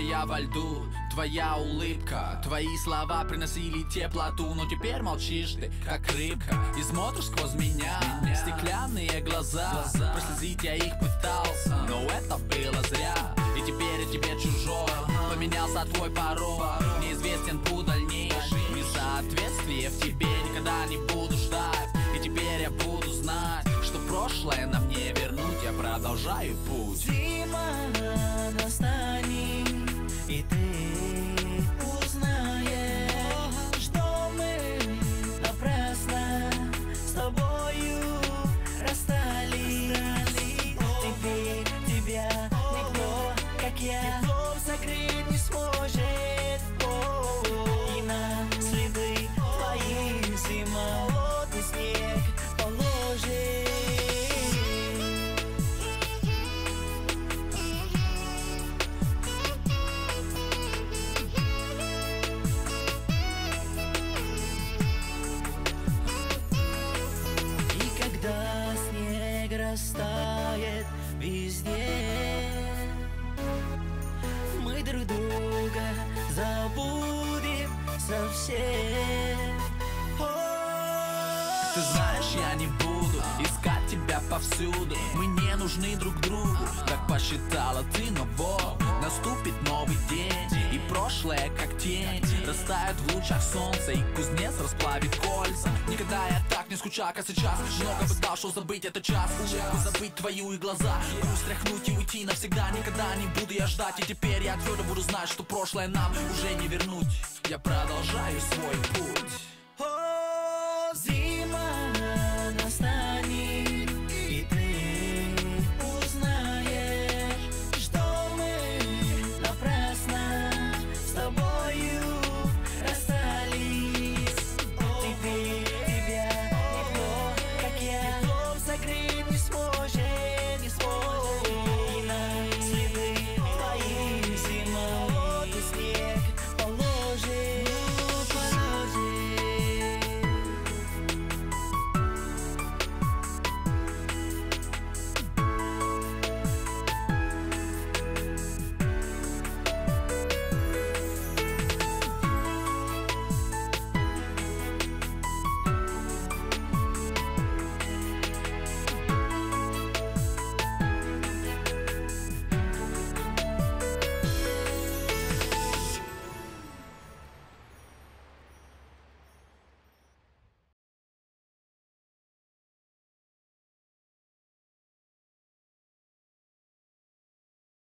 застывшая во льду Твоя улыбка, твои слова приносили теплоту Но теперь молчишь ты, как рыбка. И смотришь сквозь меня, Стеклянные глаза. Прослезить я их пытался Но это было зря. И теперь я тебе чужой Поменялся твой пароль Неизвестен путь дальнейший Несоответствие в тебе никогда не буду ждать. И теперь я буду знать Что прошлое нам не вернуть. Я продолжаю путь. Зима настанет, О, Ты знаешь, я не буду искать тебя повсюду. Мы не нужны друг другу, так посчитала ты, но вот Наступит новый день, и прошлое как тень Растает в лучах солнца, и кузнец расплавит кольца. Никогда я так не скучал, как сейчас. Много бы дал, что забыть этот час. Улыбку забыть твою и глаза. Грусть тряхнуть и уйти навсегда. Никогда не буду я ждать, и теперь я твердо буду знать Что прошлое нам уже не вернуть Я продолжаю свой путь. О, зима